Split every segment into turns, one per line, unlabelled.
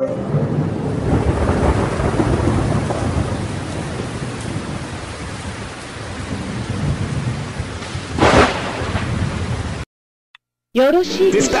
よろしいですか？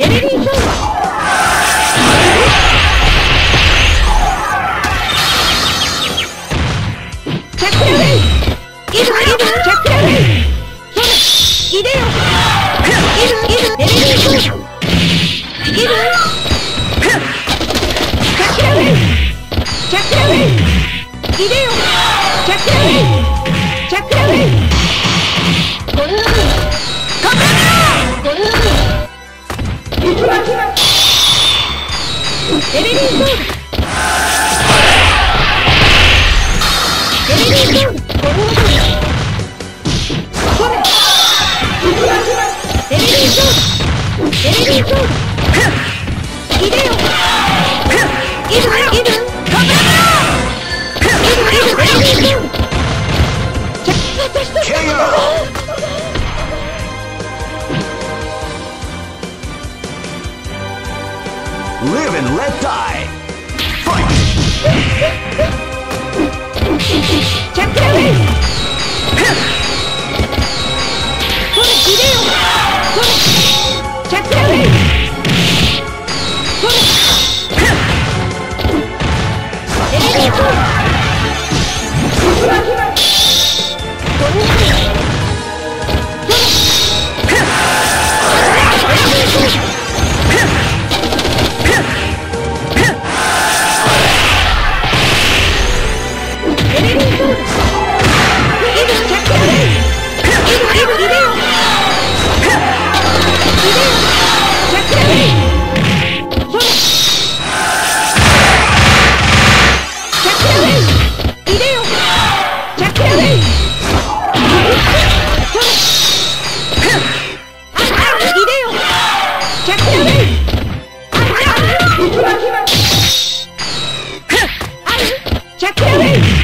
Energy
KO! Live and let die! Fight!
Check Get him!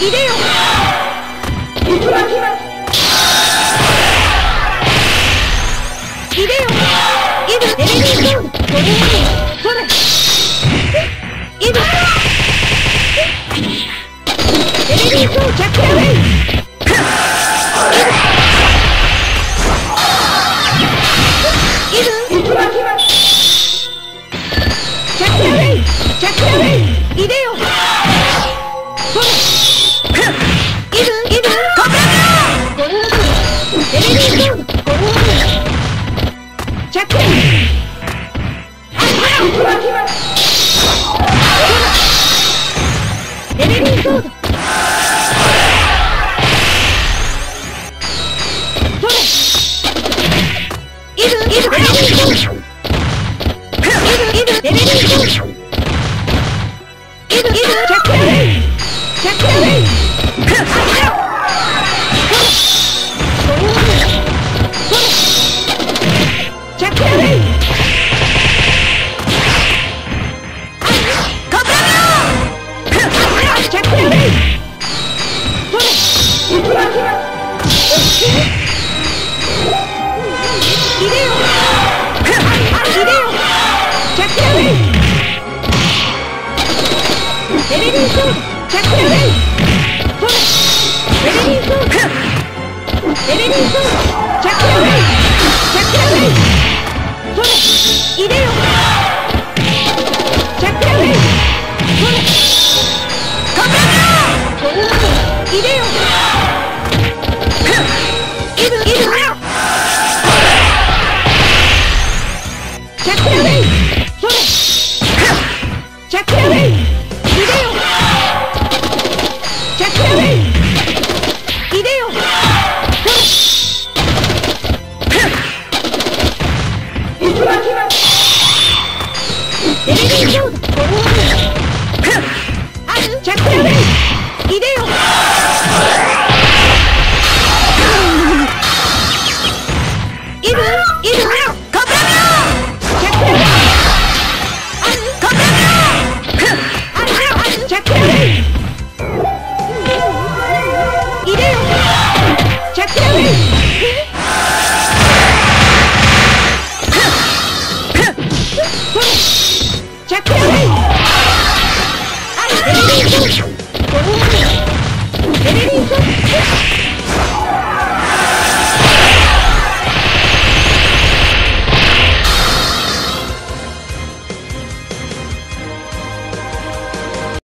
入れよリリーフをキャッチアウェイ Check it! Check it! レベリソーキャチャレイレリンソーキレリソーキャッチャレイキャッチャレイよキャレイ kill